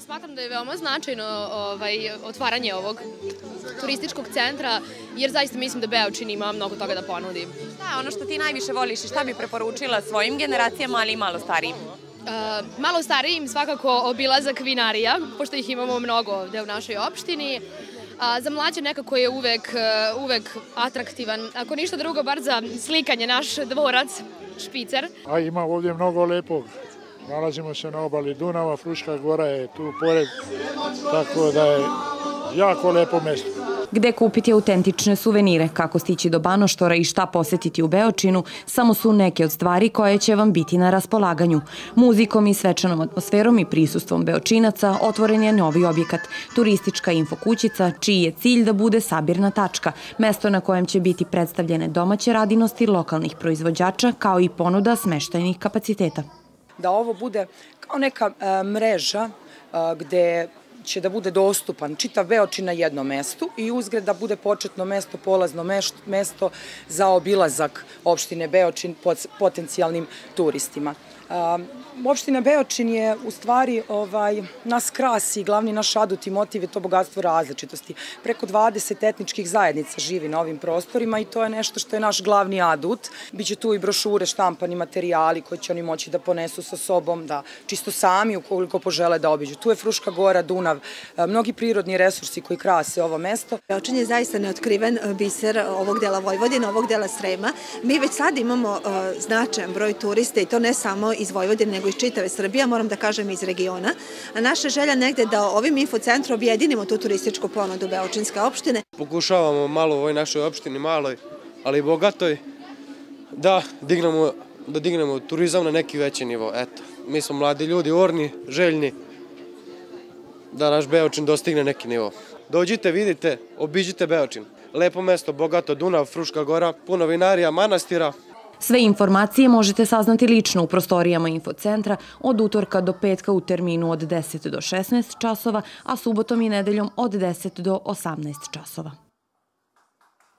Smatram da je veoma značajno ovaj, otvaranje ovog turističkog centra, jer zaista mislim da Beočin ima mnogo toga da ponudi. Šta je ono što ti najviše voliš i šta bi preporučila svojim generacijama, ali i malo starijim? Uh, malo starijim svakako obilazak vinarija, pošto ih imamo mnogo ovde u našoj opštini. A za mlađe nekako je uvek, uh, uvek atraktivan. Ako ništa drugo, bar za slikanje naš dvorac, špicer. A ima ovdje mnogo lepog. Nalazimo se na obali Dunava, Fruška gora je tu pored, tako da je jako lepo mesto. Gde kupiti autentične suvenire, kako stići do Banoštora i šta posetiti u Beočinu, samo su neke od stvari koje će vam biti na raspolaganju. Muzikom i svečanom atmosferom i prisustvom Beočinaca otvoren je novi objekat, turistička infokućica, čiji je cilj da bude sabirna tačka, mesto na kojem će biti predstavljene domaće radinosti lokalnih proizvođača, kao i ponuda smeštajnih kapaciteta. Da ovo bude kao neka e, mreža e, gde će da bude dostupan čitav Beočin na jednom mestu i uzgred da bude početno mesto, polazno mesto za obilazak opštine Beočin potencijalnim turistima. Opština Beočin je u stvari ovaj, nas krasi, glavni naš adut i motiv je to bogatstvo različitosti. Preko 20 etničkih zajednica živi na ovim prostorima i to je nešto što je naš glavni adut. Biće tu i brošure, štampani materijali koji će oni moći da ponesu sa sobom, da čisto sami ukoliko požele da obiđu. Tu je Fruška gora, Dunav, mnogi prirodni resursi koji krase ovo mesto. Beočin je zaista neotkriven biser ovog dela Vojvodine, ovog dela Srema. Mi već sad imamo značajan broj turista i to ne samo iz Vojvodine, nego iz čitave Srbije, moram da kažem iz regiona. A naša želja negde da ovim infocentrom objedinimo tu turističku ponudu Beočinske opštine. Pokušavamo malo u ovoj našoj opštini, maloj, ali i bogatoj, da dignemo, da dignemo turizam na neki veći nivo. Eto, mi smo mladi ljudi, orni, željni, da naš Beočin dostigne neki nivo. Dođite, vidite, obiđite Beočin. Lepo mesto, bogato, Dunav, Fruška gora, puno vinarija, manastira, Sve informacije možete saznati lično u prostorijama infocentra od utorka do petka u terminu od 10 do 16 časova, a subotom i nedeljom od 10 do 18 časova.